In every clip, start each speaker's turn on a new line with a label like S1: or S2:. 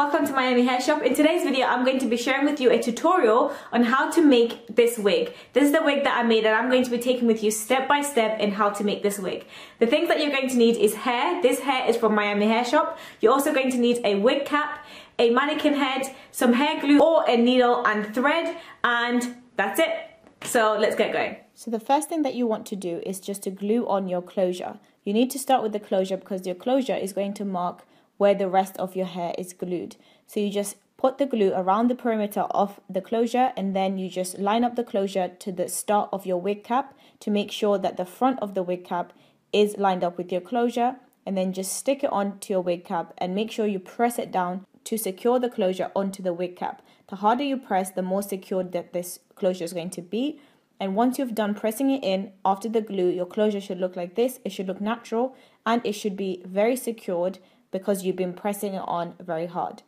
S1: welcome to Miami Hair Shop. In today's video I'm going to be sharing with you a tutorial on how to make this wig. This is the wig that I made and I'm going to be taking with you step by step in how to make this wig. The things that you're going to need is hair. This hair is from Miami Hair Shop. You're also going to need a wig cap, a mannequin head, some hair glue or a needle and thread and that's it. So let's get going.
S2: So the first thing that you want to do is just to glue on your closure. You need to start with the closure because your closure is going to mark where the rest of your hair is glued. So you just put the glue around the perimeter of the closure and then you just line up the closure to the start of your wig cap to make sure that the front of the wig cap is lined up with your closure and then just stick it onto your wig cap and make sure you press it down to secure the closure onto the wig cap. The harder you press, the more secured that this closure is going to be. And once you've done pressing it in after the glue, your closure should look like this. It should look natural and it should be very secured because you've been pressing it on very hard.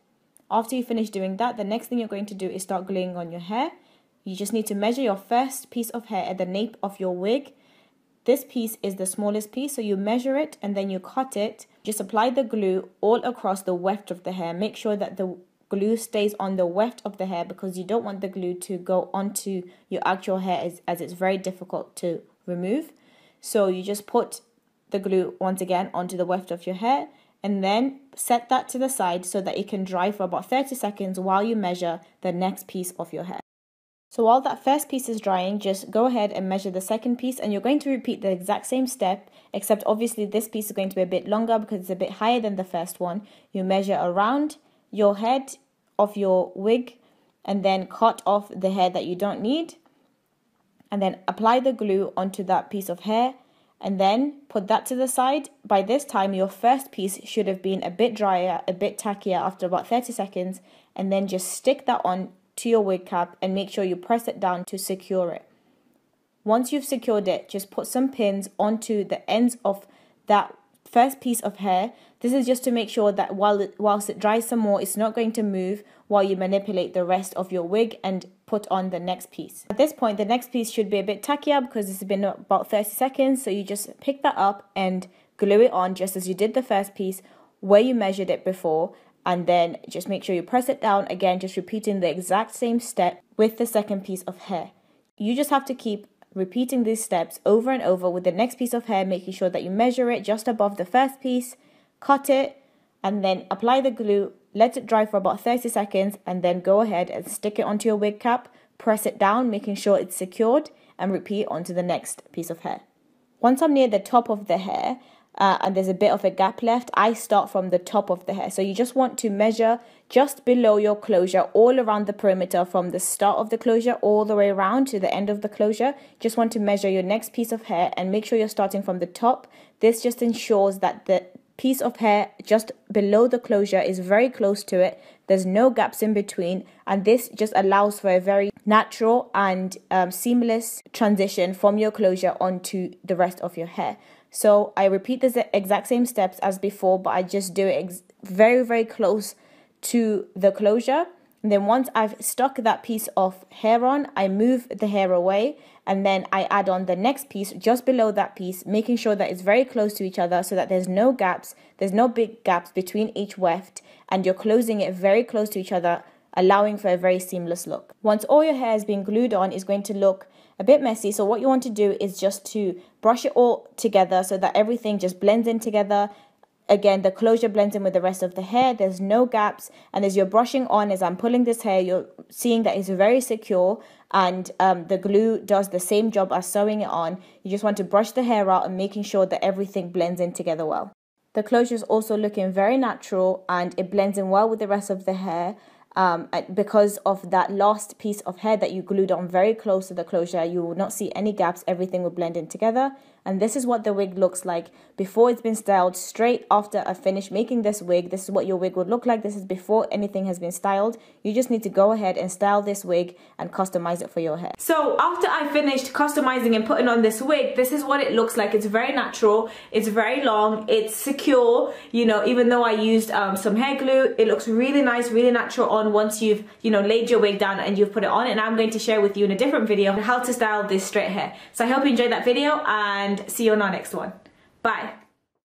S2: After you finish doing that, the next thing you're going to do is start gluing on your hair. You just need to measure your first piece of hair at the nape of your wig. This piece is the smallest piece, so you measure it and then you cut it. Just apply the glue all across the weft of the hair. Make sure that the glue stays on the weft of the hair because you don't want the glue to go onto your actual hair as, as it's very difficult to remove. So you just put the glue once again onto the weft of your hair and then set that to the side so that it can dry for about 30 seconds while you measure the next piece of your hair. So while that first piece is drying, just go ahead and measure the second piece and you're going to repeat the exact same step, except obviously this piece is going to be a bit longer because it's a bit higher than the first one. You measure around your head of your wig and then cut off the hair that you don't need and then apply the glue onto that piece of hair and then put that to the side. By this time, your first piece should have been a bit drier, a bit tackier after about 30 seconds, and then just stick that on to your wig cap and make sure you press it down to secure it. Once you've secured it, just put some pins onto the ends of that first piece of hair. This is just to make sure that while it, whilst it dries some more, it's not going to move while you manipulate the rest of your wig and put on the next piece. At this point, the next piece should be a bit tackier because it's been about 30 seconds. So you just pick that up and glue it on just as you did the first piece where you measured it before. And then just make sure you press it down again, just repeating the exact same step with the second piece of hair. You just have to keep repeating these steps over and over with the next piece of hair, making sure that you measure it just above the first piece, cut it, and then apply the glue let it dry for about 30 seconds and then go ahead and stick it onto your wig cap, press it down, making sure it's secured, and repeat onto the next piece of hair. Once I'm near the top of the hair, uh, and there's a bit of a gap left, I start from the top of the hair. So you just want to measure just below your closure, all around the perimeter from the start of the closure all the way around to the end of the closure. Just want to measure your next piece of hair and make sure you're starting from the top. This just ensures that the piece of hair just below the closure is very close to it. There's no gaps in between, and this just allows for a very natural and um, seamless transition from your closure onto the rest of your hair. So I repeat the exact same steps as before, but I just do it very, very close to the closure. And then once I've stuck that piece of hair on, I move the hair away and then I add on the next piece just below that piece, making sure that it's very close to each other so that there's no gaps, there's no big gaps between each weft, and you're closing it very close to each other, allowing for a very seamless look. Once all your hair has been glued on, it's going to look a bit messy. So what you want to do is just to brush it all together so that everything just blends in together Again, the closure blends in with the rest of the hair. There's no gaps. And as you're brushing on, as I'm pulling this hair, you're seeing that it's very secure and um, the glue does the same job as sewing it on. You just want to brush the hair out and making sure that everything blends in together well. The closure is also looking very natural and it blends in well with the rest of the hair um, because of that last piece of hair that you glued on very close to the closure, you will not see any gaps. Everything will blend in together. And this is what the wig looks like before it's been styled. Straight after I finish making this wig, this is what your wig would look like. This is before anything has been styled. You just need to go ahead and style this wig and customize it for your hair.
S1: So after I finished customizing and putting on this wig, this is what it looks like. It's very natural. It's very long. It's secure. You know, even though I used um, some hair glue, it looks really nice, really natural on on once you've, you know, laid your wig down and you've put it on. And I'm going to share with you in a different video how to style this straight hair. So I hope you enjoyed that video and see you on our next one. Bye.